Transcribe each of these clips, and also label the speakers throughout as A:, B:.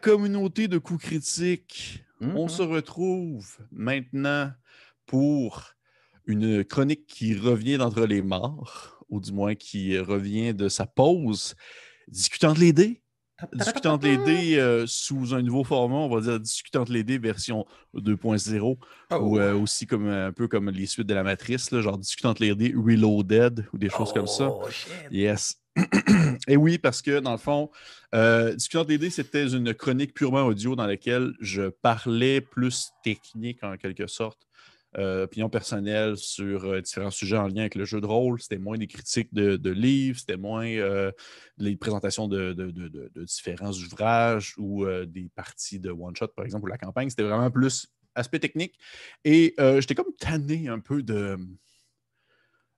A: communauté de coups critiques. On
B: Mhm.
A: se retrouve maintenant pour une chronique qui revient d'entre les morts, ou du moins qui revient de sa pause, discutant de les dés. Discutant de les dés euh, sous un nouveau format, on va dire discutant de les dés version 2.0,
B: Oh.
A: ou euh, aussi comme un peu comme les suites de la matrice, là, genre discutant de les dés Reloaded ou des choses comme ça.
B: Oh, shit.
A: Yes. Et oui, parce que dans le fond, euh, Discutant de l'idée, c'était une chronique purement audio dans laquelle je parlais plus technique en quelque sorte, euh, opinion personnelle sur euh, différents sujets en lien avec le jeu de rôle. C'était moins des critiques de, de livres, c'était moins euh, les présentations de, différents ouvrages ou euh, des parties de one-shot, par exemple, ou la campagne. C'était vraiment plus aspect technique. Et j'étais comme tanné un peu de,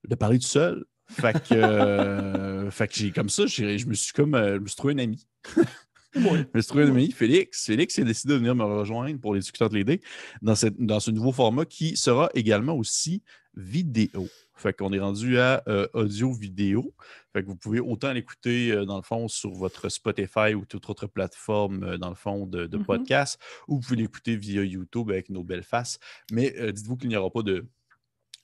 A: de parler tout seul. Fait que, fait que j'ai comme ça, j'ai- je me suis comme je me suis trouvé un ami. Je me suis trouvé un ami, Félix. Félix a décidé de venir me rejoindre pour les discutants de l'idée dans, cette- dans ce nouveau format qui sera également aussi vidéo. Fait qu'on est rendu à euh, audio-vidéo. Fait que vous pouvez autant l'écouter euh, dans le fond sur votre Spotify ou toute autre plateforme euh, dans le fond de, de
B: Mhm.
A: podcast, ou vous pouvez l'écouter via YouTube avec nos belles faces. Mais dites-vous qu'il n'y aura pas de,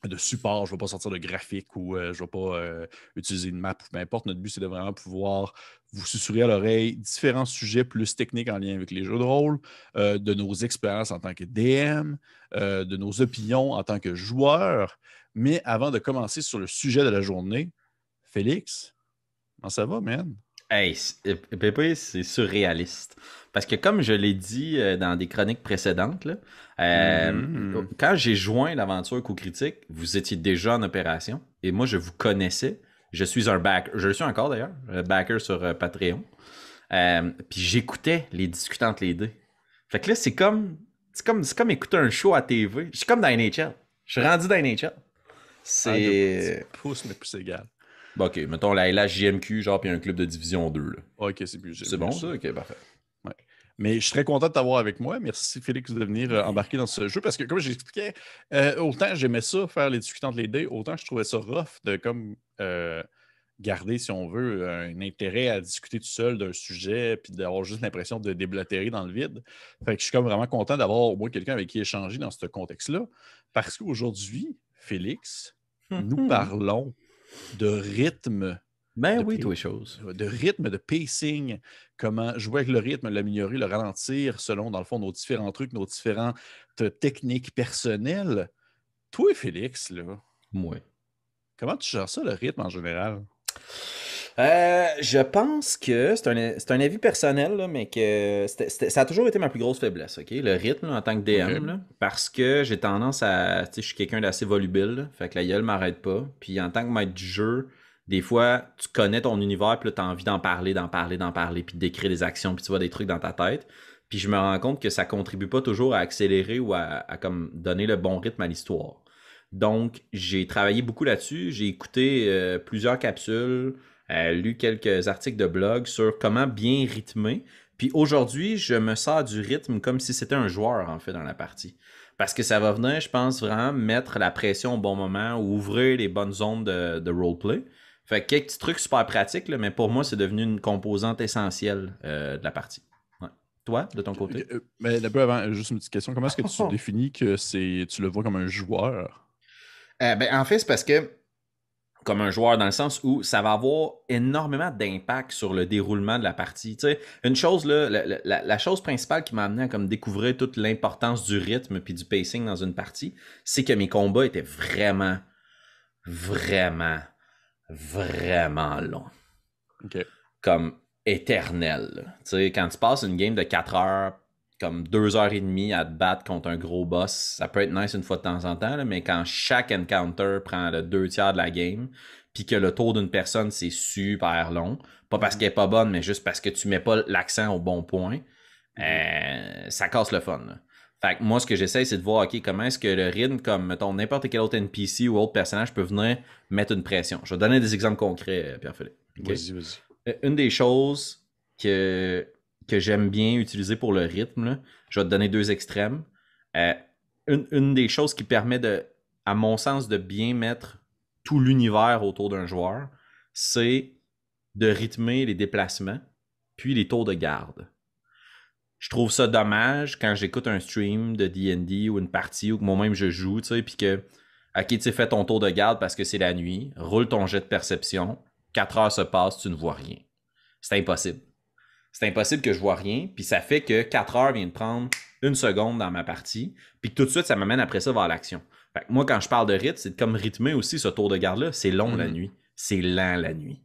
A: de support, je ne vais pas sortir de graphique ou euh, je ne vais pas euh, utiliser une map ou peu importe. Notre but, c'est de vraiment pouvoir vous susurrer à l'oreille différents sujets plus techniques en lien avec les jeux de rôle, euh, de nos expériences en tant que DM, de nos opinions en tant que joueur. Mais avant de commencer sur le sujet de la journée, Félix, comment ça va, man?
B: Hey, euh, Pépé, c'est surréaliste. Parce que comme je l'ai dit euh, dans des chroniques précédentes, là, euh,
A: Mhm.
B: quand j'ai joint l'aventure Coup Critique, vous étiez déjà en opération et moi je vous connaissais. Je suis un backer, je le suis encore d'ailleurs, un backer sur Patreon. Euh, Puis j'écoutais les discutantes les dés. Fait que là, c'est comme, c'est comme, comme écouter un show à TV. Je suis comme dans NHL. Je suis rendu dans NHL. C'est.
A: Pouce, mais plus égal.
B: Bon, ok, mettons la LHJMQ, genre, puis un club de division 2. Là.
A: Ok, c'est plus
B: C'est bon, ça? Ok, parfait.
A: Mais je suis très content de t'avoir avec moi. Merci, Félix, de venir euh, embarquer dans ce jeu. Parce que, comme j'expliquais, euh, autant j'aimais ça, faire les discutants de les dés, autant je trouvais ça rough de comme euh, garder, si on veut, un intérêt à discuter tout seul d'un sujet, puis d'avoir juste l'impression de déblatérer dans le vide. Fait que je suis comme vraiment content d'avoir au moins quelqu'un avec qui échanger dans ce contexte-là. Parce qu'aujourd'hui, Félix, nous parlons de rythme
B: Ben
A: de
B: oui,
A: prix.
B: toi, chose.
A: de rythme, de pacing, comment jouer avec le rythme, l'améliorer, le ralentir selon, dans le fond, nos différents trucs, nos différentes techniques personnelles. Toi, Félix, là,
B: Ouais.
A: comment tu gères ça, le rythme en général?
B: Euh, je pense que c'est un, c'est un avis personnel, là, mais que c'était- c'était- ça a toujours été ma plus grosse faiblesse, ok? Le rythme là, en tant que DM, là, parce que j'ai tendance à. Tu sais, je suis quelqu'un d'assez volubile, fait que la gueule m'arrête pas. Puis en tant que maître du jeu, des fois, tu connais ton univers, puis là, tu as envie d'en parler, d'en parler, d'en parler, puis d'écrire des actions, puis tu vois des trucs dans ta tête. Puis je me rends compte que ça contribue pas toujours à accélérer ou à, à comme donner le bon rythme à l'histoire. Donc, j'ai travaillé beaucoup là-dessus. J'ai écouté euh, plusieurs capsules, lu quelques articles de blog sur comment bien rythmer. Puis aujourd'hui, je me sers du rythme comme si c'était un joueur, en fait, dans la partie. Parce que ça va venir, je pense, vraiment mettre la pression au bon moment ou ouvrir les bonnes zones de, de roleplay. Fait que quelques petits trucs super pratiques, là, mais pour moi, c'est devenu une composante essentielle euh, de la partie. Ouais. Toi, de ton côté?
A: Euh, Mais d'abord, avant, juste une petite question. Comment est-ce que tu définis que c'est, tu le vois comme un joueur?
B: Euh, ben, en fait, c'est parce que, comme un joueur, dans le sens où ça va avoir énormément d'impact sur le déroulement de la partie. Tu sais, une chose, là, la, la- la chose principale qui m'a amené à comme découvrir toute l'importance du rythme puis du pacing dans une partie, c'est que mes combats étaient vraiment, vraiment, vraiment longs. Comme éternels. là. Tu sais, quand tu passes une game de 4 heures, comme 2 heures et demie à te battre contre un gros boss, ça peut être nice une fois de temps en temps, là, mais quand chaque encounter prend le deux tiers de la game, puis que le tour d'une personne c'est super long, pas parce qu'elle est pas bonne, mais juste parce que tu mets pas l'accent au bon point, euh, ça casse le fun. là. Fait que moi, ce que j'essaie, c'est de voir, OK, comment est-ce que le rythme, comme, mettons, n'importe quel autre NPC ou autre personnage peut venir mettre une pression. Je vais donner des exemples concrets, euh, Pierre-Philippe.
A: Vas-y, vas-y.
B: une des choses que, que j'aime bien utiliser pour le rythme, je vais te donner deux extrêmes. Euh, une, des choses qui permet de, à mon sens, de bien mettre tout l'univers autour d'un joueur, c'est de rythmer les déplacements, puis les tours de garde. Je trouve ça dommage quand j'écoute un stream de D&D ou une partie ou que moi-même je joue, tu sais, puis que, ok, tu fais ton tour de garde parce que c'est la nuit, roule ton jet de perception, 4 heures se passent, tu ne vois rien. C'est impossible. C'est impossible que je vois rien, puis ça fait que 4 heures viennent prendre une seconde dans ma partie, puis tout de suite, ça m'amène après ça vers l'action. Moi, quand je parle de rythme, c'est comme rythmer aussi ce tour de garde-là. C'est long la mhm. nuit. C'est lent la nuit.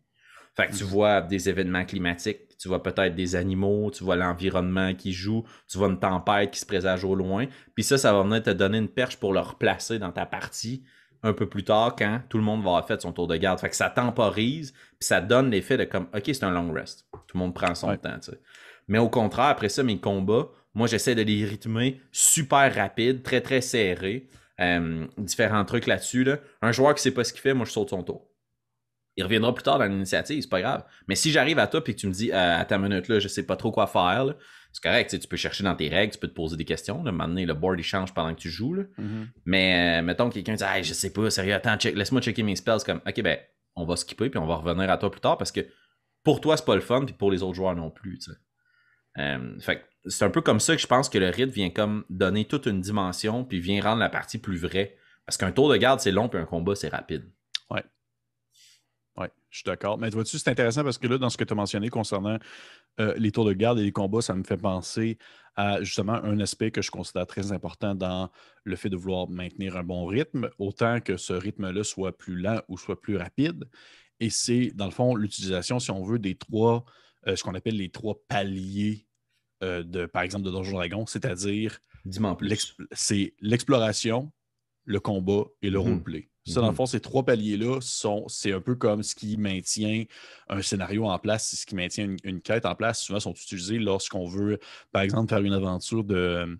B: Fait que tu mhm. vois des événements climatiques, tu vois peut-être des animaux, tu vois l'environnement qui joue, tu vois une tempête qui se présage au loin. Puis ça, ça va venir te donner une perche pour le replacer dans ta partie un peu plus tard quand tout le monde va avoir fait son tour de garde. Fait que ça temporise, puis ça donne l'effet de comme, OK, c'est un long rest. Tout le monde prend son temps, tu sais. Mais au contraire, après ça, mes combats, moi, j'essaie de les rythmer super rapide, très, très serré. Euh, différents trucs là-dessus. Un joueur qui sait pas ce qu'il fait, moi, je saute son tour. Il reviendra plus tard dans l'initiative, c'est pas grave. Mais si j'arrive à toi et que tu me dis euh, à ta minute là, je sais pas trop quoi faire, c'est correct, tu peux chercher dans tes règles, tu peux te poser des questions. À un moment donné, le board il change pendant que tu joues. Mm-hmm. Mais euh, mettons que quelqu'un dit hey, je sais pas, sérieux, attends, laisse-moi checker mes spells. comme OK, ben, on va skipper puis on va revenir à toi plus tard parce que pour toi, c'est pas le fun, puis pour les autres joueurs non plus. fait c'est un peu comme ça que je pense que le rythme vient comme donner toute une dimension, puis vient rendre la partie plus vraie. Parce qu'un tour de garde, c'est long, puis un combat, c'est rapide.
A: Ouais. Oui, je suis d'accord. Mais vois-tu, c'est intéressant parce que là, dans ce que tu as mentionné concernant euh, les tours de garde et les combats, ça me fait penser à justement un aspect que je considère très important dans le fait de vouloir maintenir un bon rythme, autant que ce rythme-là soit plus lent ou soit plus rapide. Et c'est, dans le fond, l'utilisation, si on veut, des trois, euh, ce qu'on appelle les trois paliers euh, de, par exemple, de Donjon Dragon, c'est-à-dire c'est l'exploration, le combat et le mhm. roleplay. Ça, dans le mhm. fond, ces trois paliers-là, c'est un peu comme ce qui maintient un scénario en place, ce qui maintient une, quête en place. Souvent, sont utilisés lorsqu'on veut, par exemple, faire une aventure de euh,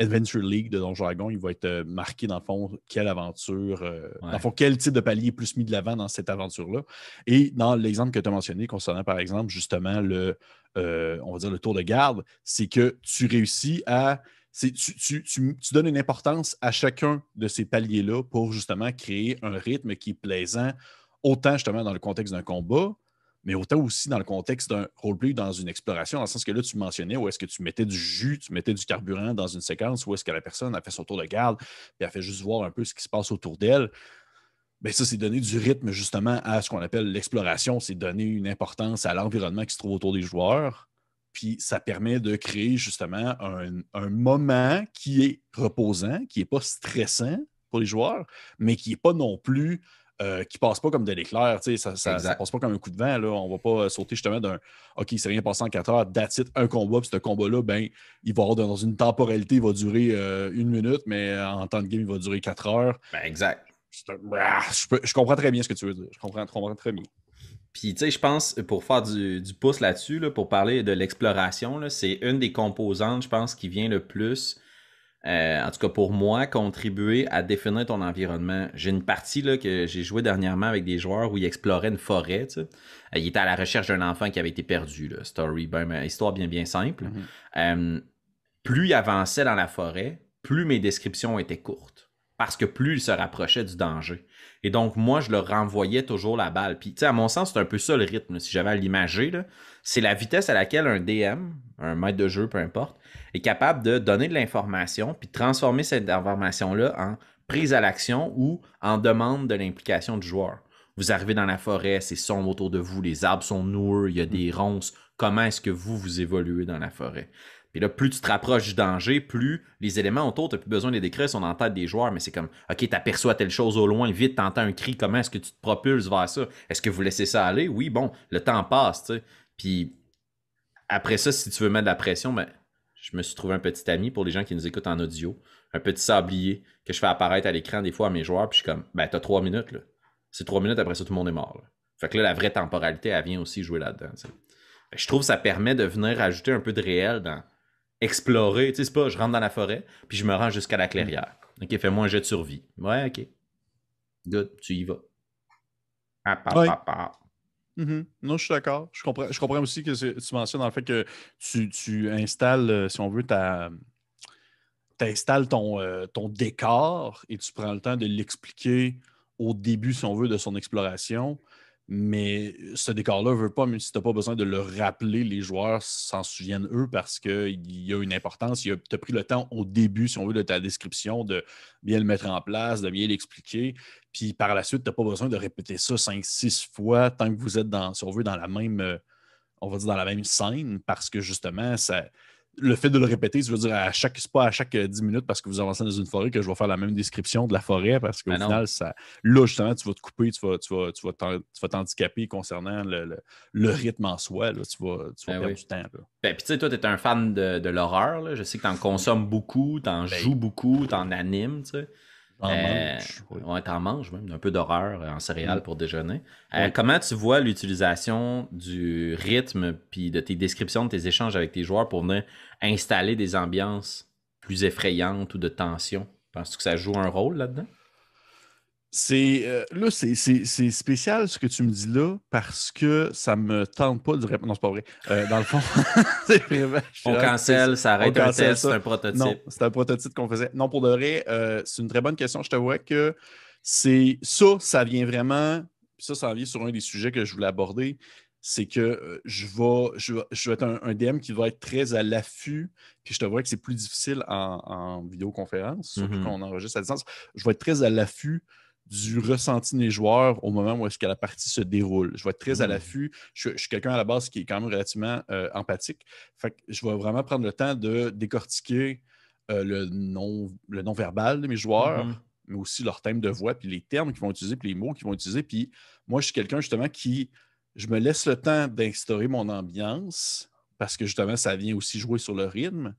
A: Adventure League de Donjon Dragon. Il va être euh, marqué, dans le fond, quelle aventure, dans le fond, quel type de palier est plus mis de l'avant dans cette aventure-là. Et dans l'exemple que tu as mentionné concernant, par exemple, justement, le euh, on va dire, le tour de garde, c'est que tu réussis à. Tu, donnes une importance à chacun de ces paliers-là pour justement créer un rythme qui est plaisant, autant justement dans le contexte d'un combat, mais autant aussi dans le contexte d'un roleplay, dans une exploration, dans le sens que là, tu mentionnais où est-ce que tu mettais du jus, tu mettais du carburant dans une séquence, où est-ce que la personne a fait son tour de garde, puis a fait juste voir un peu ce qui se passe autour d'elle. Bien, ça, c'est donner du rythme justement à ce qu'on appelle l'exploration, c'est donner une importance à l'environnement qui se trouve autour des joueurs. Puis ça permet de créer justement un, moment qui est reposant, qui n'est pas stressant pour les joueurs, mais qui n'est pas non plus, euh, qui passe pas comme de l'éclair. Ça, ça, passe pas comme un coup de vent. Là. On ne va pas sauter justement d'un OK, c'est rien passé en 4 heures, that's un combat, puis ce combat-là, ben, il va avoir dans une temporalité, il va durer euh, une minute, mais en temps de game, il va durer 4 heures.
B: Ben, exact.
A: Bah, je, comprends très bien ce que tu veux dire. Je comprends, très bien.
B: Puis, tu sais, je pense, pour faire du, pouce là-dessus, pour parler de l'exploration, c'est une des composantes, je pense, qui vient le plus, euh, en tout cas pour moi, contribuer à définir ton environnement. J'ai une partie là, que j'ai joué dernièrement avec des joueurs où ils exploraient une forêt. Tu sais. Euh, ils étaient à la recherche d'un enfant qui avait été perdu. Là. Story, ben, histoire bien, bien simple. Mm-hmm. Euh, plus ils avançaient dans la forêt, plus mes descriptions étaient courtes parce que plus il se rapprochait du danger. Et donc, moi, je leur renvoyais toujours la balle. Puis, tu sais, à mon sens, c'est un peu ça le rythme, si j'avais à l'imager. C'est la vitesse à laquelle un DM, un maître de jeu, peu importe, est capable de donner de l'information, puis de transformer cette information-là en prise à l'action ou en demande de l'implication du joueur. Vous arrivez dans la forêt, c'est sombre autour de vous, les arbres sont noueux, il y a des ronces. Comment est-ce que vous, vous évoluez dans la forêt? Puis là, plus tu te rapproches du danger, plus les éléments autour, tu n'as plus besoin de les décrire, sont en tête des joueurs, mais c'est comme, OK, tu aperçois telle chose au loin, vite, tu un cri, comment est-ce que tu te propulses vers ça? Est-ce que vous laissez ça aller? Oui, bon, le temps passe, tu sais. Puis après ça, si tu veux mettre de la pression, ben, je me suis trouvé un petit ami pour les gens qui nous écoutent en audio, un petit sablier que je fais apparaître à l'écran des fois à mes joueurs, puis je suis comme, ben, t'as trois minutes, là. C'est trois minutes, après ça, tout le monde est mort. Fait que là, la vraie temporalité, elle vient aussi jouer là-dedans. Je trouve que ça permet de venir ajouter un peu de réel dans explorer. Tu sais, c'est pas je rentre dans la forêt, puis je me rends jusqu'à la clairière. OK, fais-moi un jet de survie. Ouais, OK. Good, tu y vas. Ah,
A: Mm-hmm. Non, je suis d'accord. Je comprends, je comprends aussi que tu mentionnes dans le fait que tu, installes, euh, si on veut, ta, tu installes ton, euh, ton décor et tu prends le temps de l'expliquer au début, si on veut, de son exploration. Mais ce décor-là veut pas, même si tu n'as pas besoin de le rappeler, les joueurs s'en souviennent eux parce qu'il y a une importance. Tu as pris le temps au début, si on veut, de ta description, de bien le mettre en place, de bien l'expliquer. Puis par la suite, tu n'as pas besoin de répéter ça cinq, six fois tant que vous êtes dans, si on veut, dans la même, euh, on va dire dans la même scène, parce que justement, ça, le fait de le répéter, je veux dire, à chaque, pas à chaque 10 euh, minutes parce que vous avancez dans une forêt que je vais faire la même description de la forêt parce qu'au ben final, ça, là, justement, tu vas te couper, tu vas, tu vas, tu vas t'handicaper concernant le, rythme en soi. Là, tu vas, tu vas ben perdre du temps.
B: Ben, puis tu sais, toi, tu es un fan de, de l'horreur. Je sais que tu en consommes beaucoup, tu en joues beaucoup, tu en animes. Tu sais.
A: En euh,
B: Ouais, t'en manges même, un peu d'horreur en céréales mm. pour déjeuner. Euh, comment tu vois l'utilisation du rythme puis de tes descriptions de tes échanges avec tes joueurs pour venir installer des ambiances plus effrayantes ou de tension? Penses-tu que ça joue un rôle là-dedans?
A: C'est euh, là, c'est spécial ce que tu me dis là parce que ça me tente pas de répondre. Non, c'est pas vrai. Euh, dans le fond,
B: on cancelle, ça arrête un test, c'est un prototype.
A: Non, c'est un prototype qu'on faisait. Non, pour de vrai, euh, c'est une très bonne question. Je te vois que c'est ça, ça vient vraiment. Ça, ça vient sur un des sujets que je voulais aborder. C'est que je vais, je, vais, être un, DM qui va être très à l'affût. Puis je te vois que c'est plus difficile en, vidéoconférence, surtout mm-hmm. quand on enregistre à distance. Je vais être très à l'affût du ressenti des joueurs au moment où est-ce que la partie se déroule. Je vais être très à mmh. l'affût. Je, suis quelqu'un à la base qui est quand même relativement euh, empathique. Fait je vais vraiment prendre le temps de décortiquer euh, le, non, le non-verbal de mes joueurs, mmh mais aussi leur thème de voix, puis les termes qu'ils vont utiliser, puis les mots qu'ils vont utiliser. Puis moi, je suis quelqu'un justement qui, je me laisse le temps d'instaurer mon ambiance parce que justement, ça vient aussi jouer sur le rythme.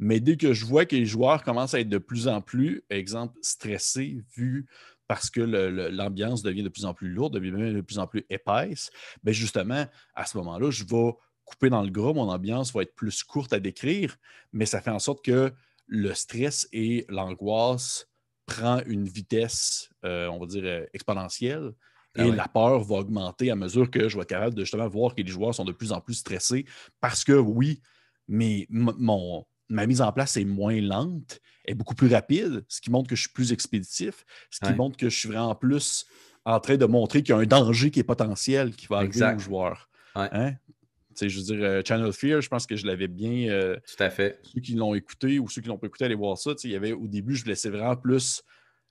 A: Mais dès que je vois que les joueurs commencent à être de plus en plus, exemple, stressés, vu parce que l'ambiance devient de plus en plus lourde, devient de plus en plus épaisse, bien justement, à ce moment-là, je vais couper dans le gras, mon ambiance va être plus courte à décrire, mais ça fait en sorte que le stress et l'angoisse prend une vitesse, euh, on va dire, euh, exponentielle. Ah et la peur va augmenter à mesure que je vais être capable de justement voir que les joueurs sont de plus en plus stressés parce que oui, mais mon, ma mise en place est moins lente, est beaucoup plus rapide, ce qui montre que je suis plus expéditif, ce qui montre que je suis vraiment plus en train de montrer qu'il y a un danger qui est potentiel qui va arriver aux joueurs. Hein? Je veux dire, euh, Channel Fear, je pense que je l'avais bien.
B: Euh, tout à fait.
A: Ceux qui l'ont écouté ou ceux qui l'ont pas écouté, allez voir ça. Il y avait, au début, je laissais vraiment plus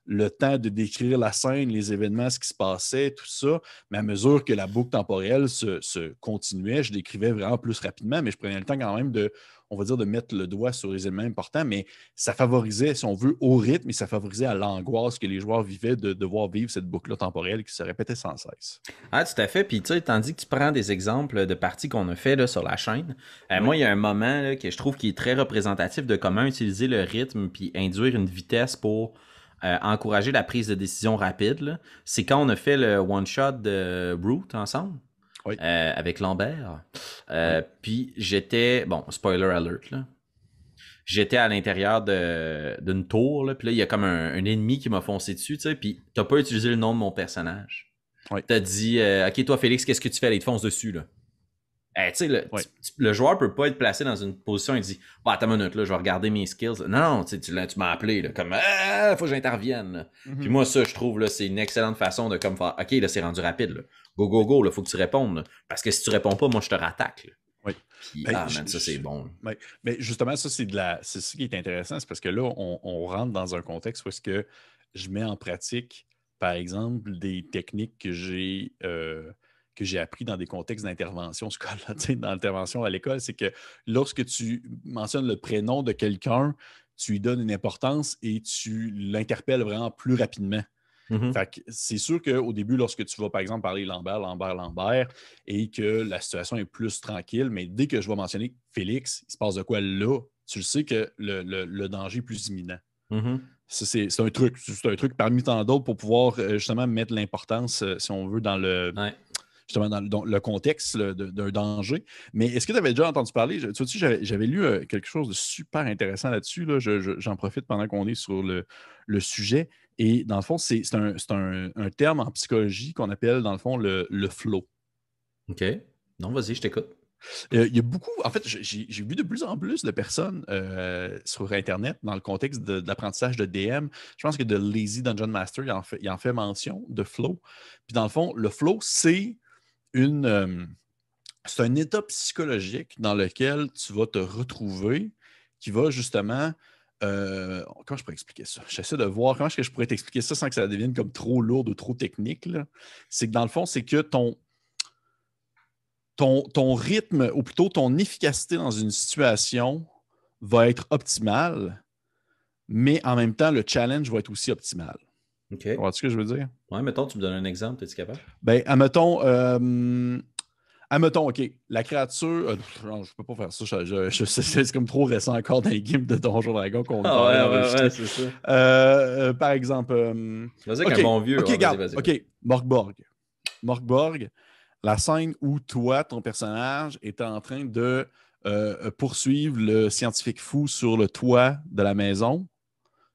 A: le temps de décrire la scène, les événements, ce qui se passait, tout ça. Mais à mesure que la boucle temporelle se, se continuait, je décrivais vraiment plus rapidement, mais je prenais le temps quand même de on va dire, de mettre le doigt sur les éléments importants, mais ça favorisait, si on veut, au rythme et ça favorisait à l'angoisse que les joueurs vivaient de devoir vivre cette boucle-là temporelle qui se répétait sans cesse.
B: Ah, tout à fait. Puis, tu sais, tandis que tu prends des exemples de parties qu'on a fait là, sur la chaîne, euh, moi, il y a un moment que je trouve qui est très représentatif de comment utiliser le rythme puis induire une vitesse pour. Euh, encourager la prise de décision rapide, c'est quand on a fait le one-shot de Root ensemble. Euh, avec Lambert. Euh, puis j'étais, bon, spoiler alert, là. J'étais à l'intérieur d'une tour, là, puis là, il y a comme un, ennemi qui m'a foncé dessus, tu sais, puis t'as pas utilisé le nom de mon personnage. T'as dit, euh, OK, toi, Félix, qu'est-ce que tu fais? Il te fonce dessus, là. Eh, tu sais, le, le, joueur peut pas être placé dans une position et dit Bah, attends une minute, là, je vais regarder mes skills. Non, non, tu, tu m'as appelé, là, comme Ah, faut que j'intervienne. Mm-hmm. Puis moi, ça, je trouve, là, c'est une excellente façon de comme faire OK, là, c'est rendu rapide. Là. Go, go, go, il faut que tu répondes. Parce que si tu réponds pas, moi, je te rattaque.
A: Oui.
B: Ben, ah, ça, c'est bon.
A: Mais justement, ça, c'est de la. C'est ce qui est intéressant, c'est parce que là, on, rentre dans un contexte où est-ce que je mets en pratique, par exemple, des techniques que j'ai. Euh, que j'ai appris dans des contextes d'intervention scolaire, dans l'intervention à l'école, c'est que lorsque tu mentionnes le prénom de quelqu'un, tu lui donnes une importance et tu l'interpelles vraiment plus rapidement. Mm-hmm. c'est sûr qu'au début, lorsque tu vas, par exemple, parler Lambert, Lambert, Lambert, et que la situation est plus tranquille, mais dès que je vais mentionner Félix, il se passe de quoi là, tu le sais que le, danger est plus imminent.
B: Mm-hmm.
A: C'est un truc, c'est un truc parmi tant d'autres pour pouvoir euh, justement mettre l'importance, euh, si on veut, dans le, justement dans, le contexte d'un danger. Mais est-ce que tu avais déjà entendu parler? Tu vois, j'avais lu euh, quelque chose de super intéressant là-dessus. J'en profite pendant qu'on est sur le, sujet. Et dans le fond, c'est un, terme en psychologie qu'on appelle, dans le fond, le, flow.
B: OK. Non, vas-y, je t'écoute.
A: Euh, il y a beaucoup, en fait, j'ai vu de plus en plus de personnes euh, sur Internet dans le contexte de, l'apprentissage de DM. Je pense que de Lazy Dungeon Master, il en, fait, il en fait mention de flow. Puis dans le fond, le flow, c'est une. Euh, c'est un état psychologique dans lequel tu vas te retrouver qui va justement. Comment je pourrais expliquer ça? J'essaie de voir comment est-ce que je pourrais t'expliquer ça sans que ça devienne comme trop lourd ou trop technique. C'est que dans le fond, c'est que ton, ton, rythme, ou plutôt ton efficacité dans une situation va être optimale, mais en même temps, le challenge va être aussi optimal.
B: OK.
A: Tu vois ce que je veux dire?
B: Ouais, mettons, tu me donnes un exemple, es-tu capable?
A: Ben, admettons, euh, admettons, OK, la créature. Euh, non, je peux pas faire ça. Je, c'est comme trop récent encore dans les games de Donjon Dragon qu'on
B: ah, ouais, ouais, c'est ça.
A: Euh, par exemple.
B: vas-y, avec un bon vieux.
A: OK, vas -y, OK, Morgborg. Morgborg, la scène où toi, ton personnage, est en train de euh, poursuivre le scientifique fou sur le toit de la maison.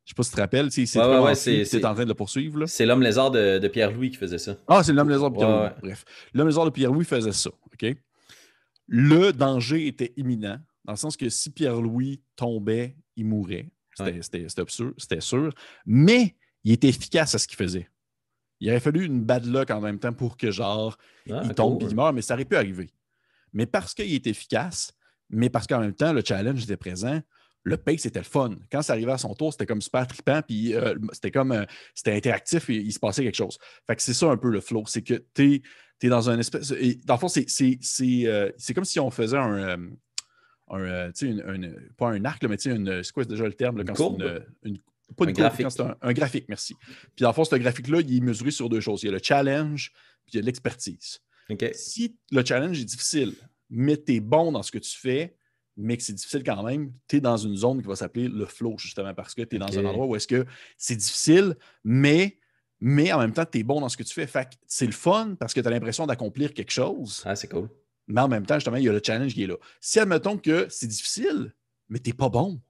A: Je sais pas si tu te rappelles, c'est ouais, en train de le poursuivre.
B: C'est l'homme lézard de, Pierre-Louis qui faisait ça.
A: Ah, c'est l'homme lézard de Pierre-Louis. Bref. L'homme lézard de Pierre-Louis faisait ça. OK? Le danger était imminent, dans le sens que si Pierre-Louis tombait, il mourrait. C'était sûr, sûr. Mais il était efficace à ce qu'il faisait. Il aurait fallu une bad luck en même temps pour que, genre, ah, il tombe et il meurt, mais ça aurait pu arriver. Mais parce qu'il est efficace, mais parce qu'en même temps, le challenge était présent, le pace était le fun. Quand ça arrivait à son tour, c'était comme super trippant, puis euh, c'était comme, euh, c'était interactif et il se passait quelque chose. Fait que c'est ça un peu le flow, c'est que tu es, dans un espèce. Et dans le fond, euh, c'est comme si on faisait un. un, pas un arc, mais c'est quoi déjà le terme quand c'est une, pas un graphique. un, graphique, merci. Puis en fait, ce graphique-là, il est mesuré sur deux choses. Il y a le challenge, puis il y a l'expertise. Si le challenge est difficile, mais tu es bon dans ce que tu fais, mais que c'est difficile quand même, tu es dans une zone qui va s'appeler le flow, justement, parce que tu es dans un endroit où est-ce que c'est difficile, mais, mais en même temps, tu es bon dans ce que tu fais. Fait c'est le fun parce que tu as l'impression d'accomplir quelque chose.
B: Ah, c'est cool.
A: Mais en même temps, justement, il y a le challenge qui est là. Si admettons que c'est difficile, mais tu n'es pas bon,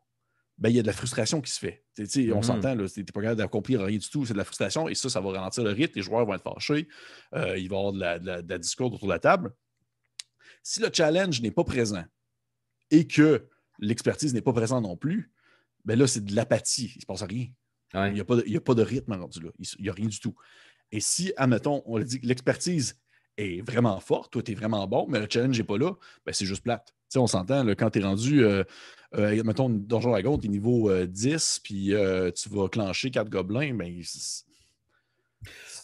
A: ben, il y a de la frustration qui se fait. On mm-hmm. s'entend, tu n'es pas capable d'accomplir rien du tout, c'est de la frustration et ça, ça va ralentir le rythme, les joueurs vont être fâchés, euh, il va y avoir de la, de, la, discours autour de la table. Si le challenge n'est pas présent et que l'expertise n'est pas présente non plus, ben là, c'est de l'apathie, il ne se passe rien. Il n'y a, a, pas de rythme rendu là, il n'y a rien du tout. Et si, admettons, on dit que l'expertise est vraiment forte, toi, tu es vraiment bon, mais le challenge n'est pas là, ben c'est juste plate. on s'entend, quand tu es rendu, euh, euh, mettons, Donjon Dragon, tu es niveau 10, euh, puis euh, tu vas clencher quatre gobelins, ben,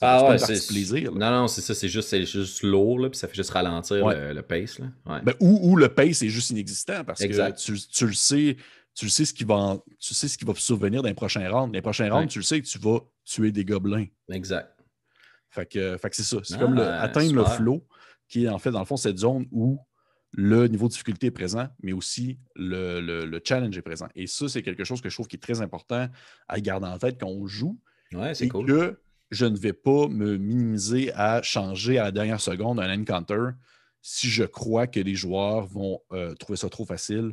B: ah ouais, c'est plaisir. Non, non, c'est ça, c'est juste, juste lourd, là, puis ça fait juste ralentir le, pace. Là.
A: Ben, ou, le pace est juste inexistant parce que tu, tu, le sais, tu sais ce qui va, tu sais ce qui va survenir dans les prochains rounds. Dans les prochains rounds, tu le sais que tu vas tuer des gobelins.
B: Exact.
A: Fait que, fait que c'est ça. C'est comme atteindre le flow, qui est en fait, dans le fond, cette zone où le niveau de difficulté est présent, mais aussi le, challenge est présent. Et ça, c'est quelque chose que je trouve qui est très important à garder en tête quand on joue.
B: Ouais, c'est cool.
A: que je ne vais pas me minimiser à changer à la dernière seconde un encounter si je crois que les joueurs vont euh, trouver ça trop facile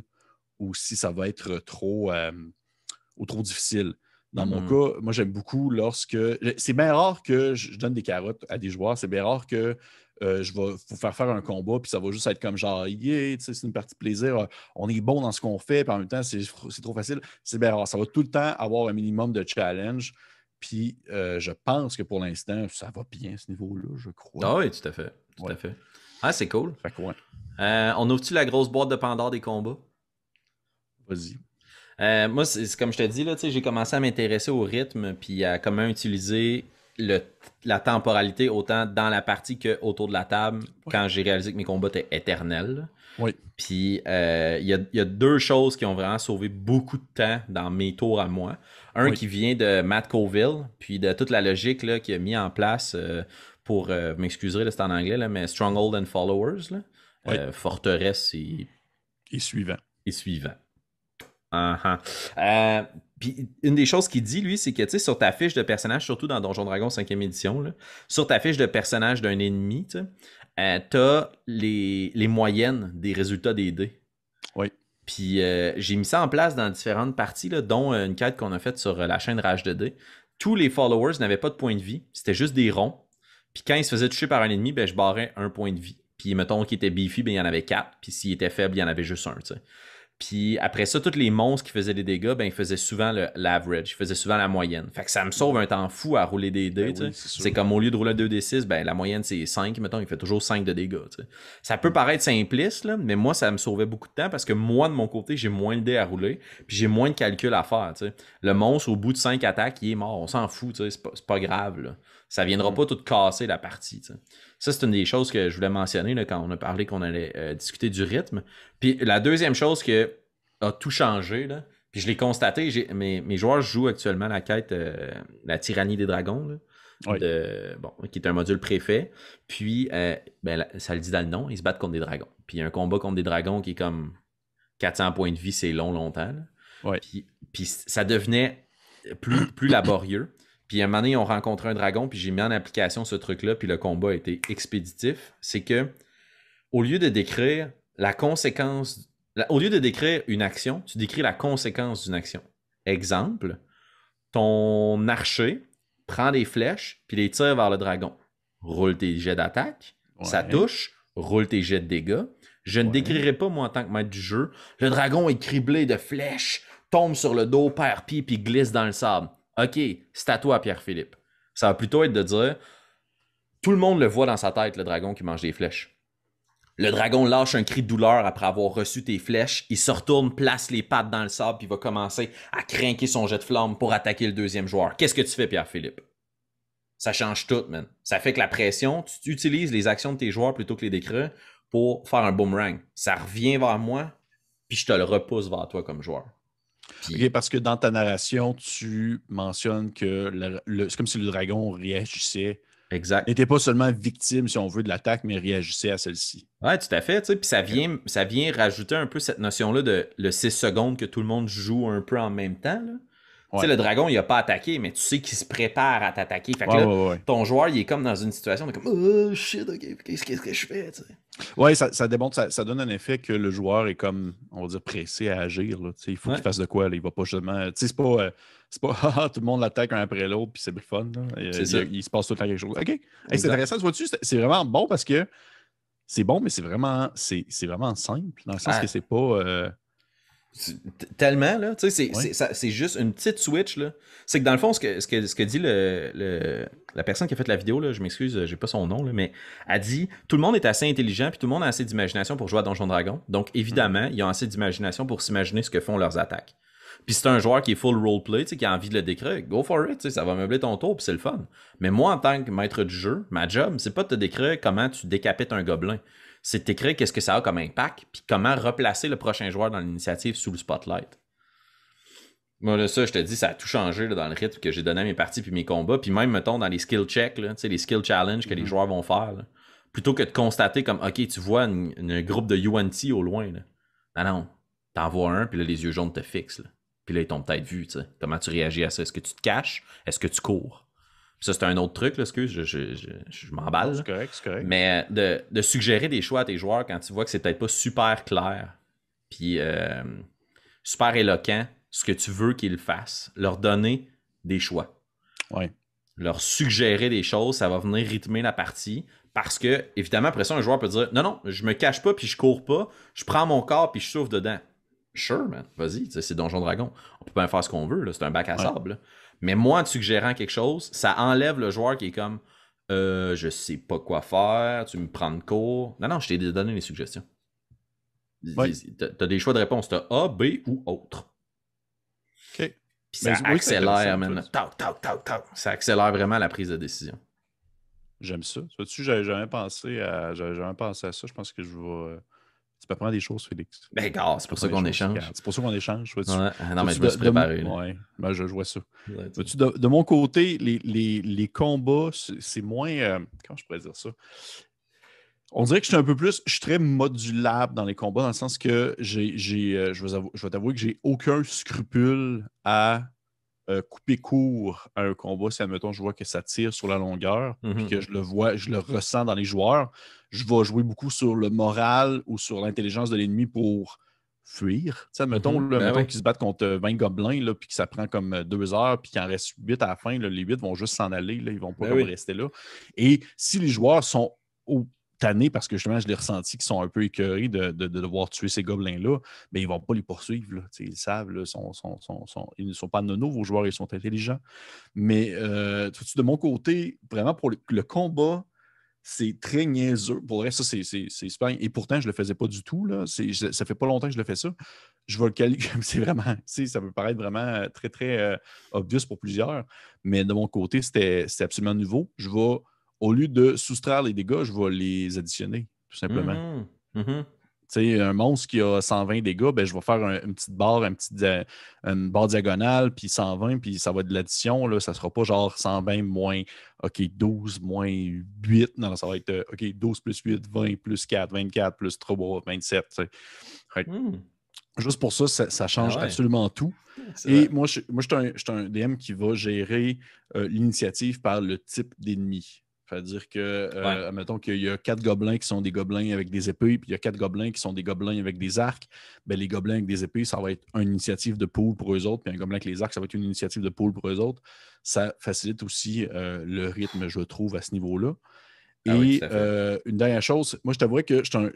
A: ou si ça va être trop, euh, ou trop difficile. Dans mon mm-hmm. cas, moi, j'aime beaucoup lorsque. C'est bien rare que je donne des carottes à des joueurs. C'est bien rare que euh, je vais vous faire faire un combat, puis ça va juste être comme genre, yeah, c'est une partie de plaisir, on est bon dans ce qu'on fait, puis en même temps, c'est trop facile. C'est bien rare. Ça va tout le temps avoir un minimum de challenge. Puis euh, je pense que pour l'instant, ça va bien à ce niveau-là, je crois.
B: Ah oui, tout à fait. Tout à fait. Ah, c'est cool.
A: Fait que,
B: on ouvre-tu la grosse boîte de Pandore des combats?
A: Vas-y.
B: moi, c'est comme je te dis, j'ai commencé à m'intéresser au rythme puis à comment utiliser la temporalité autant dans la partie que autour de la table quand j'ai réalisé que mes combats étaient éternels.
A: Oui.
B: Puis euh, il y, a, deux choses qui ont vraiment sauvé beaucoup de temps dans mes tours à moi. Un qui vient de Matt Colville, puis de toute la logique qu'il a mis en place euh, pour, euh, m'excuserez, c'est en anglais, là, mais Stronghold and Followers, forteresse et...
A: Et suivant.
B: Et suivant. Uh puis une des choses qu'il dit, lui, c'est que, tu sais, sur ta fiche de personnage, surtout dans Donjon Dragon 5e édition, sur ta fiche de personnage d'un ennemi, tu euh, as les, moyennes des résultats des dés.
A: Oui.
B: Puis euh, j'ai mis ça en place dans différentes parties, dont une quête qu'on a faite sur la chaîne Rage de dés. Tous les followers n'avaient pas de point de vie, c'était juste des ronds. Puis quand ils se faisaient toucher par un ennemi, ben, je barrais un point de vie. Puis, mettons qu'il était beefy, ben, il y en avait quatre. Puis, s'il était faible, il y en avait juste un, tu sais. Puis après ça, tous les monstres qui faisaient des dégâts, ben, ils faisaient souvent l'average, ils faisaient souvent la moyenne. Fait que ça me sauve un temps fou à rouler des dés. Ben c'est comme au lieu de rouler 2d6, ben, la moyenne c'est 5, mettons, il fait toujours 5 de dégâts. Ça peut paraître simpliste, là, mais moi, ça me sauvait beaucoup de temps parce que moi, de mon côté, j'ai moins de dés à rouler, puis j'ai moins de calculs à faire. Le monstre, au bout de 5 attaques, il est mort, on s'en fout, c'est pas, pas grave. Là. Ça viendra mm. pas tout casser la partie. Ça, c'est une des choses que je voulais mentionner là, quand on a parlé qu'on allait euh, discuter du rythme. Puis la deuxième chose que a tout changé, là, puis je l'ai constaté, mes, mes, joueurs jouent actuellement la quête euh, La tyrannie des dragons, de, bon, qui est un module préfet. Puis, euh, ben, ça le dit dans le nom, ils se battent contre des dragons. Puis il y a un combat contre des dragons qui est comme 400 points de vie, c'est long, longtemps. Puis, puis, ça devenait plus, plus laborieux. Puis à un moment donné, on rencontré un dragon, puis j'ai mis en application ce truc-là, puis le combat a été expéditif. C'est que, au lieu de décrire la conséquence, au lieu de décrire une action, tu décris la conséquence d'une action. Exemple, ton archer prend des flèches, puis les tire vers le dragon. Roule tes jets d'attaque, ça touche, roule tes jets de dégâts. Je ne décrirai pas, moi, en tant que maître du jeu, le dragon est criblé de flèches, tombe sur le dos, perd pied, puis glisse dans le sable. OK, c'est à toi, Pierre-Philippe. Ça va plutôt être de dire tout le monde le voit dans sa tête, le dragon qui mange des flèches. Le dragon lâche un cri de douleur après avoir reçu tes flèches. Il se retourne, place les pattes dans le sable, puis va commencer à craquer son jet de flamme pour attaquer le deuxième joueur. Qu'est-ce que tu fais, Pierre-Philippe? Ça change tout, man. Ça fait que la pression, tu utilises les actions de tes joueurs plutôt que les décrets pour faire un boomerang. Ça revient vers moi, puis je te le repousse vers toi comme joueur
A: parce que dans ta narration, tu mentionnes que c'est comme si le dragon réagissait.
B: Exact.
A: N'était pas seulement victime, si on veut, de l'attaque, mais réagissait à celle-ci.
B: Oui, tout à fait. Puis ça vient, ça vient rajouter un peu cette notion-là de le 6 secondes que tout le monde joue un peu en même temps. Tu sais, le dragon, il a pas attaqué, mais tu sais qu'il se prépare à t'attaquer. Fait que là, ton joueur, il est comme dans une situation de comme Oh shit, ok, qu'est-ce que je fais?
A: Oui, ça, ça, démontre, ça, donne un effet que le joueur est comme, on va dire, pressé à agir. Là. Il faut qu'il fasse de quoi. Là. Il va pas justement. Tu sais, c'est pas. Euh, c'est pas ah, tout le monde l'attaque un après l'autre, puis c'est le fun. Il, se passe tout le temps quelque chose. OK. c'est intéressant, vois-tu, c'est vraiment bon parce que c'est bon, mais c'est vraiment, c'est, vraiment simple, dans le sens que c'est pas. Euh,
B: Tellement, là. Tu sais, c'est juste une petite switch, là. C'est que dans le fond, ce que, ce que, ce que dit le, la personne qui a fait la vidéo, là, je m'excuse, j'ai pas son nom, là, mais a dit tout le monde est assez intelligent, puis tout le monde a assez d'imagination pour jouer à Donjon Dragon. Donc, évidemment, ils ont assez d'imagination pour s'imaginer ce que font leurs attaques. Puis c'est un joueur qui est full roleplay, qui a envie de le décrire, go for it, ça va meubler ton tour, puis c'est le fun. Mais moi, en tant que maître du jeu, ma job, c'est pas de te décrire comment tu décapites un gobelin c'est d'écrire qu'est-ce que ça a comme impact, puis comment replacer le prochain joueur dans l'initiative sous le spotlight. Moi, là, ça, je te dis, ça a tout changé dans le rythme que j'ai donné à mes parties puis mes combats. Puis même, mettons, dans les skill checks, là, les skill challenges que les mm-hmm. joueurs vont faire, plutôt que de constater comme, OK, tu vois un groupe de UNT au loin. Là. Non, non. T'en vois un, puis là, les yeux jaunes te fixent. Puis là, ils t'ont peut-être vu. Comment tu réagis à ça? Est-ce que tu te caches? Est-ce que tu cours? Ça, c'est un autre truc, là, excuse, je, je, je, m'emballe.
A: C'est correct, c'est correct.
B: Mais de, de, suggérer des choix à tes joueurs quand tu vois que c'est peut-être pas super clair, puis euh, super éloquent, ce que tu veux qu'ils fassent. Leur donner des choix.
A: Oui.
B: Leur suggérer des choses, ça va venir rythmer la partie. Parce que, évidemment, après ça, un joueur peut dire Non, non, je me cache pas puis je cours pas, je prends mon corps puis je souffle dedans. Sure, man, vas-y, c'est Donjon Dragon. On peut pas faire ce qu'on veut, c'est un bac à sable. Mais moi, en te suggérant quelque chose, ça enlève le joueur qui est comme euh, je sais pas quoi faire, tu me prends de cours. Non, non, je t'ai donné les suggestions. Tu as des choix de réponse. Tu as A, B ou autre.
A: OK.
B: Puis ça accélère, man. Ça accélère vraiment la prise de décision.
A: J'aime ça. Tu j'avais jamais pensé à. J'avais jamais pensé à ça. Je pense que je vais. Tu peux apprendre des choses, Félix.
B: Ben, gars, c'est pour ça qu'on échange.
A: C'est pour ça qu'on échange.
B: Ouais, non, mais je me suis préparé.
A: Ouais, ben, je, vois ça. de, mon côté, les, les, les combats, c'est moins. Euh, comment je pourrais dire ça? On dirait que je suis un peu plus. Je suis très modulable dans les combats, dans le sens que j'ai, euh, je vais t'avouer que j'ai aucun scrupule à euh, couper court à un combat si, admettons, je vois que ça tire sur la longueur, puis mhm. que je le vois, je le ressens dans les joueurs, je vais jouer beaucoup sur le moral ou sur l'intelligence de l'ennemi pour fuir. Tu sais, mettons, mm ben qu'ils se battent contre 20 gobelins, là, puis que ça prend comme deux heures, puis qu'il en reste 8 à la fin, les 8 vont juste s'en aller, là, ils vont pas ben rester là. Et si les joueurs sont tannés parce que justement, je l'ai ressenti qu'ils sont un peu écœurés de, devoir tuer ces gobelins-là, mais ils ne vont pas les poursuivre. Ils savent, ils ne sont pas nono, vos joueurs, ils sont intelligents. Mais euh, de mon côté, vraiment pour le, combat, c'est très niaiseux. Pour le reste, ça, c'est super. Et pourtant, je ne le faisais pas du tout. Là. Ça fait pas longtemps que je le fais ça. Je vais le qualifier. C'est vraiment, ça peut paraître vraiment très, très euh, obvious pour plusieurs. Mais de mon côté, c'était absolument nouveau. Je vais au lieu de soustraire les dégâts, je vais les additionner, tout simplement. Tu sais, un monstre qui a 120 dégâts, ben, je vais faire une petite barre, un petit une barre diagonale, puis 120, puis ça va être de l'addition. Ça ne sera pas genre 120 moins OK, 12 moins 8. Non, ça va être OK, 12 plus 8, 20 plus 4, 24 plus 3, 27. Mmh. Juste pour ça, ça, change ah absolument tout. Et moi, je, moi, je suis un, DM qui va gérer euh, l'initiative par le type d'ennemi. C'est-à-dire que, euh, admettons qu'il y a quatre gobelins qui sont des gobelins avec des épées, puis il y a quatre gobelins qui sont des gobelins avec des arcs. Ben, les gobelins avec des épées, ça va être une initiative de pool pour eux autres, puis un gobelin avec les arcs, ça va être une initiative de pool pour eux autres. Ça facilite aussi euh, le rythme, je trouve, à ce niveau-là. Ah Et euh, une dernière chose, moi, je t'avouerais que je un...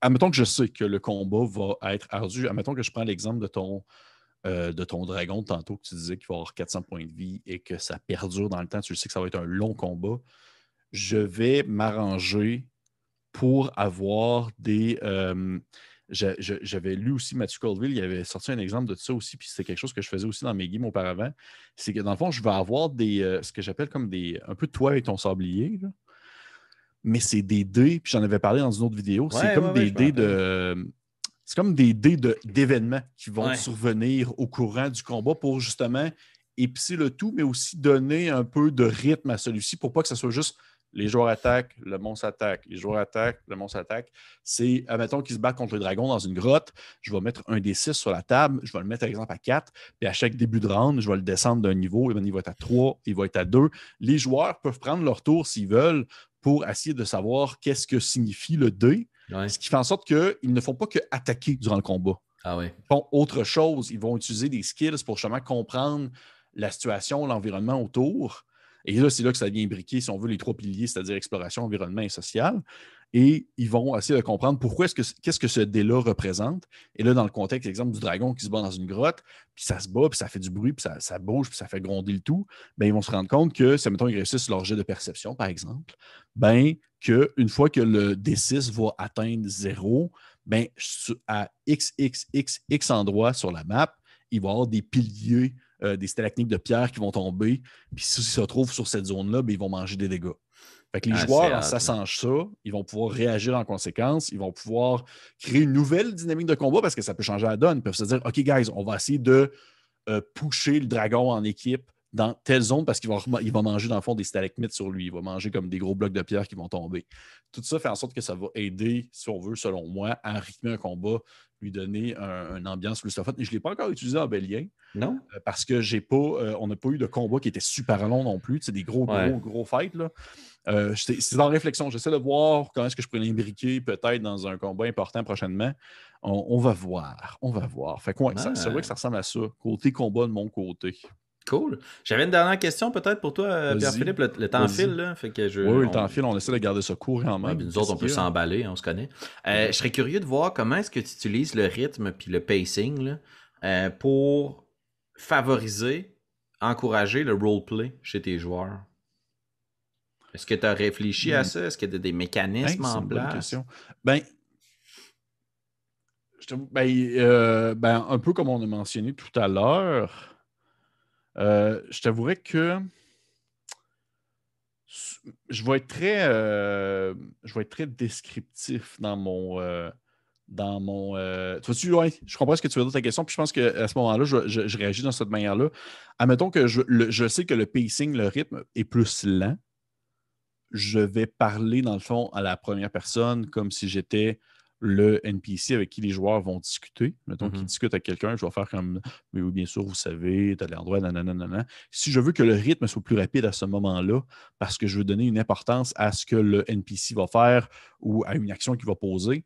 A: Admettons que je sais que le combat va être ardu. Admettons que je prends l'exemple de ton euh, de ton dragon tantôt que tu disais qu'il va avoir 400 points de vie et que ça perdure dans le temps, tu sais que ça va être un long combat, je vais m'arranger pour avoir des. Euh, j'avais lu aussi Matthew Colville, il avait sorti un exemple de ça aussi, puis c'est quelque chose que je faisais aussi dans mes games auparavant. C'est que dans le fond, je vais avoir des euh, ce que j'appelle comme des un peu toi et ton sablier. Mais c'est des dés, puis j'en avais parlé dans une autre vidéo. c'est comme des dés de c'est comme des dés d'événements qui vont survenir au courant du combat pour justement épicer le tout, mais aussi donner un peu de rythme à celui-ci pour pas que ce soit juste les joueurs attaquent, le monstre attaque, les joueurs attaquent, le monstre attaque. C'est, admettons qu'ils se battent contre le dragon dans une grotte, je vais mettre un des 6 sur la table, je vais le mettre par exemple à 4, puis à chaque début de round, je vais le descendre d'un niveau, et il va être à 3, il va être à 2. Les joueurs peuvent prendre leur tour s'ils veulent pour essayer de savoir qu'est-ce que signifie le dé, ce qui fait en sorte qu'ils ne font pas que attaquer durant le combat.
B: Ah
A: Ils font autre chose. Ils vont utiliser des skills pour justement comprendre la situation, l'environnement autour. Et là, c'est là que ça devient briqué, si on veut, les trois piliers, c'est-à-dire exploration, environnement et social et ils vont essayer de comprendre pourquoi est-ce que qu'est-ce que ce dé-là représente. Et là, dans le contexte, exemple du dragon qui se bat dans une grotte, puis ça se bat, puis ça fait du bruit, puis ça, bouge, puis ça fait gronder le tout, ben, ils vont se rendre compte que, si mettons, ils réussissent leur jet de perception, par exemple, ben, qu'une fois que le D6 va atteindre zéro, ben, à XXXX endroits sur la map, il va y avoir des piliers, euh, des stalagmites de pierre qui vont tomber. Puis s'ils se retrouvent sur cette zone-là, ben, ils vont manger des dégâts. Fait que les ah, joueurs, en sachant ça, ils vont pouvoir réagir en conséquence. Ils vont pouvoir créer une nouvelle dynamique de combat parce que ça peut changer la donne. Ils peuvent se dire OK, guys, on va essayer de euh, pousser le dragon en équipe dans telle zone parce qu'il va, il va manger dans le fond des stalagmites sur lui. Il va manger comme des gros blocs de pierre qui vont tomber. Tout ça fait en sorte que ça va aider, si on veut, selon moi, à rythmer un combat lui donner une ambiance plus fun. Et je ne l'ai pas encore utilisé en Bélien.
B: Non?
A: Euh, parce que j'ai pas, euh, on n'a pas eu de combat qui était super long non plus. C'est des gros, gros, gros fights. Là. Euh, c'est en réflexion. J'essaie de voir comment est-ce que je pourrais l'imbriquer peut-être dans un combat important prochainement. On, va voir. On va voir. Fait c'est vrai que ça ressemble à ça. Côté combat de mon côté.
B: Cool. J'avais une dernière question peut-être pour toi, euh, Pierre-Philippe. Le, temps file, là. Fait que je,
A: oui, le temps file. On essaie de garder ça court en
B: même. nous autres, on peut s'emballer, on se connaît. Euh, je serais curieux de voir comment est-ce que tu utilises le rythme puis le pacing là, euh, pour favoriser, encourager le roleplay chez tes joueurs. Est-ce que tu as réfléchi à hmm. ça? Est-ce qu'il y a des mécanismes en place?
A: Ben, ben, ben, un peu comme on a mentionné tout à l'heure, euh, je t'avouerais que je vais être très, euh, je vais être très descriptif dans mon. Euh, dans mon tu vois, je comprends ce que tu veux dire ta question, puis je pense qu'à ce moment-là, je, réagis dans cette manière-là. Admettons que je, je, sais que le pacing, le rythme est plus lent. Je vais parler, dans le fond, à la première personne comme si j'étais le NPC avec qui les joueurs vont discuter. Mettons qu'ils mm-hmm. discutent avec quelqu'un, je vais faire comme Mais oui, bien sûr, vous savez, tu as l'endroit, nanana. Si je veux que le rythme soit plus rapide à ce moment-là, parce que je veux donner une importance à ce que le NPC va faire ou à une action qu'il va poser,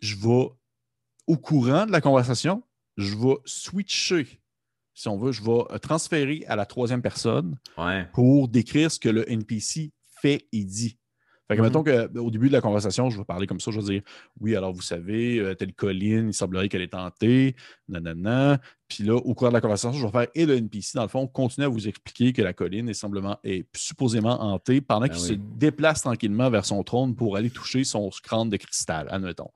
A: je vais, au courant de la conversation, je vais switcher, si on veut, je vais transférer à la troisième personne pour décrire ce que le NPC fait et dit. Fait que,
B: Mhm.
A: mettons qu'au début de la conversation, je vais parler comme ça, je vais dire Oui, alors vous savez, euh, telle colline, il semblerait qu'elle est tentée, nanana. Puis là, au cours de la conversation, je vais faire et le NPC, dans le fond, continue à vous expliquer que la colline est, est supposément hantée pendant
B: Ben
A: qu'il
B: oui.
A: se déplace tranquillement vers son trône pour aller toucher son crâne de cristal, admettons.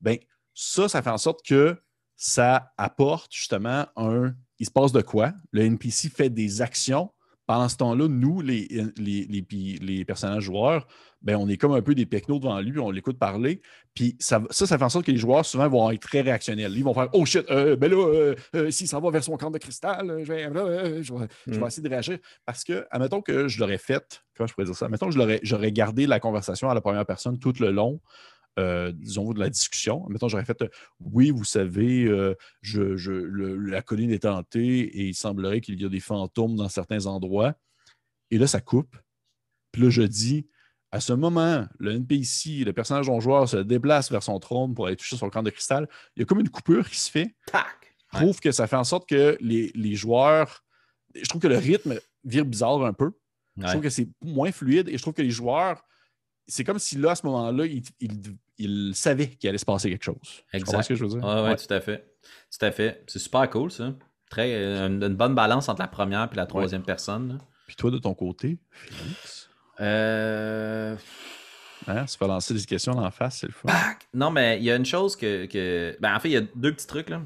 A: Ben, ça, ça fait en sorte que ça apporte justement un. Il se passe de quoi? Le NPC fait des actions. Pendant ce temps-là, nous, les, les, les, les personnages joueurs, ben, on est comme un peu des pecnos devant lui, on l'écoute parler. Puis ça, ça, ça fait en sorte que les joueurs, souvent, vont être très réactionnels. Ils vont faire Oh shit, euh, ben là, euh, euh, s'il s'en va vers son camp de cristal, euh, je vais, euh, je vais- je vais
B: Mm.
A: essayer de réagir. Parce que, admettons que je l'aurais fait, comment je pourrais dire ça? Admettons que j'aurais gardé la conversation à la première personne tout le long euh, disons, de la discussion. Mettons, j'aurais fait euh, Oui, vous savez, euh, je, je- le- la colline est hantée et il semblerait qu'il y a des fantômes dans certains endroits. Et là, ça coupe. Puis là, je dis à ce moment, le NPC, le personnage non joueur, se déplace vers son trône pour aller toucher son camp de cristal. Il y a comme une coupure qui se fait.
B: Tac!
A: Je trouve que ça fait en sorte que les, les joueurs. Je trouve que le rythme vire bizarre un peu. Je trouve que c'est moins fluide et je trouve que les joueurs, c'est comme si là, à ce moment-là, ils, ils- ils savaient qu'il allait se passer quelque chose.
B: Exact.
A: ce que je veux dire?
B: Ouais, ouais,
A: Ouais.
B: tout à fait. Tout à fait. C'est super cool, ça. Très, euh, une, une bonne balance entre la première et la troisième personne. là.
A: Puis toi, de ton côté, Félix,
B: Euh...
A: hein, se faire lancer des questions en face, c'est le fun.
B: Non, mais il y a une chose que. que- Ben, en fait, il y a deux petits trucs. Là.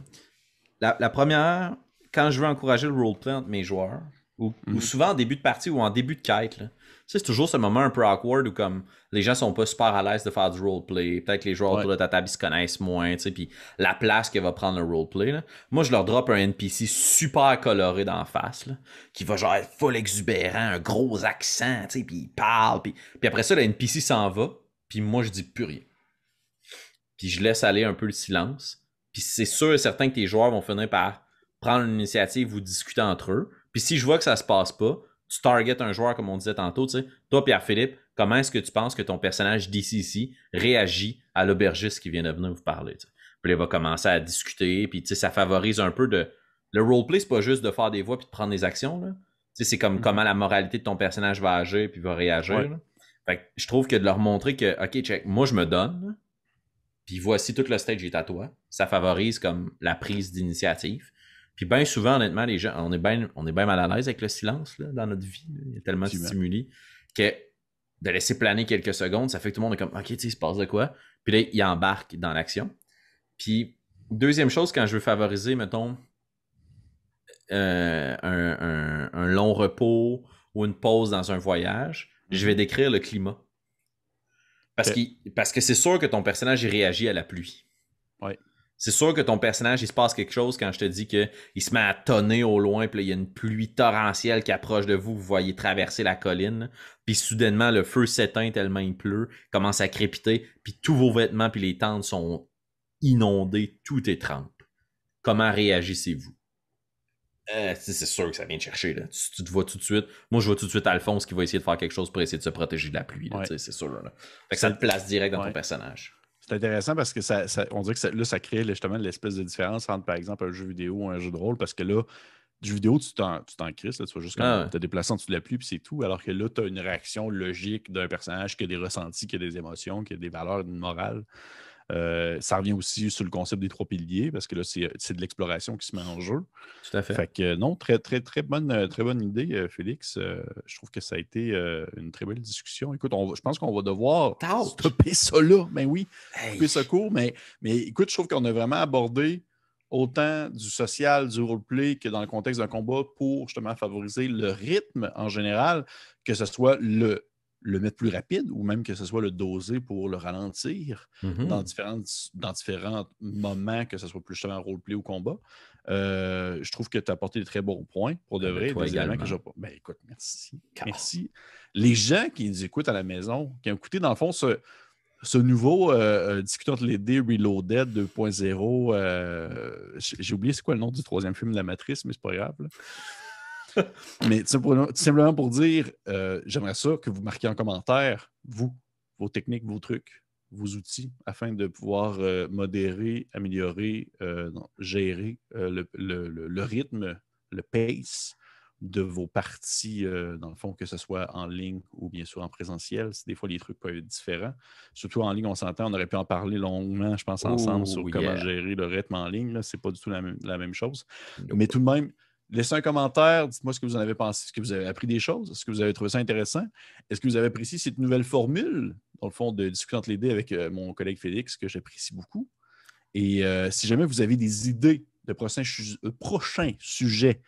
B: La, la première, quand je veux encourager le roleplay entre mes joueurs, ou, ou
A: Mhm.
B: souvent en début de partie ou en début de quête, là, tu sais, c'est toujours ce moment un peu awkward où comme les gens sont pas super à l'aise de faire du roleplay. Peut-être que les joueurs
A: Ouais.
B: autour de ta table ils se connaissent moins, tu sais, puis la place que va prendre le roleplay. là. Moi, je leur drop un NPC super coloré d'en face, là, qui va genre être full exubérant, un gros accent, tu sais, puis il parle, puis, puis après ça, le NPC s'en va, puis moi, je dis plus rien. Puis je laisse aller un peu le silence. Puis c'est sûr et certain que tes joueurs vont finir par prendre l'initiative ou discuter entre eux. Puis si je vois que ça se passe pas, tu target un joueur, comme on disait tantôt, tu sais. Toi, Pierre-Philippe, comment est-ce que tu penses que ton personnage DCC réagit à l'aubergiste qui vient de venir vous parler, tu sais? Puis il va commencer à discuter, puis tu sais, ça favorise un peu de... Le roleplay, c'est pas juste de faire des voix puis de prendre des actions, là. Tu sais, c'est comme
A: Mhm.
B: comment la moralité de ton personnage va agir puis va réagir,
A: Ouais.
B: Fait que je trouve que de leur montrer que, OK, check, moi, je me donne, puis voici tout le stage est à toi. Ça favorise comme la prise d'initiative. Puis bien souvent, honnêtement, les gens, on est bien bien mal à l'aise avec le silence là, dans notre vie. là. Il y a tellement de stimuli que de laisser planer quelques secondes, ça fait que tout le monde est comme OK, tu sais, il se passe de quoi? Puis là, il embarque dans l'action. Puis, deuxième chose, quand je veux favoriser, mettons, euh, un, un- un long repos ou une pause dans un voyage, je vais décrire le climat. Parce, parce que c'est sûr que ton personnage il réagit à la pluie.
A: Ouais.
B: C'est sûr que ton personnage, il se passe quelque chose quand je te dis qu'il se met à tonner au loin, puis là, il y a une pluie torrentielle qui approche de vous, vous voyez traverser la colline, puis soudainement, le feu s'éteint tellement il pleut, commence à crépiter, puis tous vos vêtements puis les tentes sont inondés, tout est trempe. Comment réagissez-vous? Euh, c'est sûr que ça vient te chercher. Là. Tu, tu te vois tout de suite. Moi, je vois tout de suite Alphonse qui va essayer de faire quelque chose pour essayer de se protéger de la pluie.
A: Ouais.
B: C'est sûr. Là. Fait que ça te place direct dans
A: Ouais.
B: ton personnage.
A: C'est intéressant parce que ça, ça- on dirait que ça- là, ça crée justement l'espèce de différence entre, par exemple, un jeu vidéo ou un jeu de rôle parce que là, du vidéo, tu t'en, tu t'en crisses, là, tu vas juste comme
B: Ah
A: te déplacer en dessous de la pluie, puis c'est tout. Alors que là, tu as une réaction logique d'un personnage qui a des ressentis, qui a des émotions, qui a des valeurs, une morale. Euh, ça revient aussi sur le concept des trois piliers parce que là, c'est, c'est de l'exploration qui se met en jeu.
B: Tout à fait.
A: Fait que non, très, très, très bonne, euh, très bonne idée, euh, Félix. Euh, je trouve que ça a été euh, une très belle discussion. Écoute, on va- je pense qu'on va devoir stopper ça là. Ben oui,
B: Hey.
A: couper ce cours, mais, mais écoute, je trouve qu'on a vraiment abordé autant du social, du roleplay que dans le contexte d'un combat pour justement favoriser le rythme en général, que ce soit le, le mettre plus rapide ou même que ce soit le doser pour le ralentir
B: Mhm.
A: dans, différentes, dans différents moments, que ce soit plus justement roleplay ou combat. Euh, je trouve que tu as apporté des très bons points pour de
B: Ah ben,
A: vrai. des éléments que Ben écoute, merci.
B: Car-
A: Merci. Les gens qui nous écoutent à la maison, qui ont écouté dans le fond ce, ce nouveau euh, euh, Discutant entre les dés Reloaded 2.0, euh, j'ai j'ai oublié c'est quoi le nom du troisième film de la Matrice, mais c'est pas grave. là. mais tout simplement, pour dire, euh, j'aimerais ça que vous marquiez en commentaire, vous, vos techniques, vos trucs, vos outils, afin de pouvoir euh, modérer, améliorer, euh, non, gérer le, le- le- le rythme, le pace de vos parties, dans le fond, que ce soit en ligne ou bien sûr en présentiel. Des fois, les trucs peuvent être différents. Surtout en ligne, on s'entend, on aurait pu en parler longuement, je pense, ensemble sur comment gérer le rythme en ligne. Ce n'est pas du tout la même, chose. Mais tout de même, laissez un commentaire, dites-moi ce que vous en avez pensé, est-ce que vous avez appris des choses, est-ce que vous avez trouvé ça intéressant, est-ce que vous avez apprécié cette nouvelle formule, dans le fond, de discuter entre les dés avec euh, mon collègue Félix, que j'apprécie beaucoup? Et euh, si jamais vous avez des idées de prochains, prochains sujets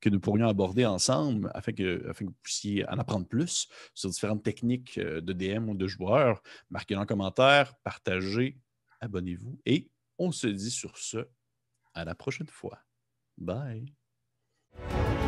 A: que nous pourrions aborder ensemble afin que, afin que vous puissiez en apprendre plus sur différentes techniques euh, de DM ou de joueurs. Marquez-le en commentaire, partagez, abonnez-vous et on se dit sur ce à la prochaine fois. Bye. Thank you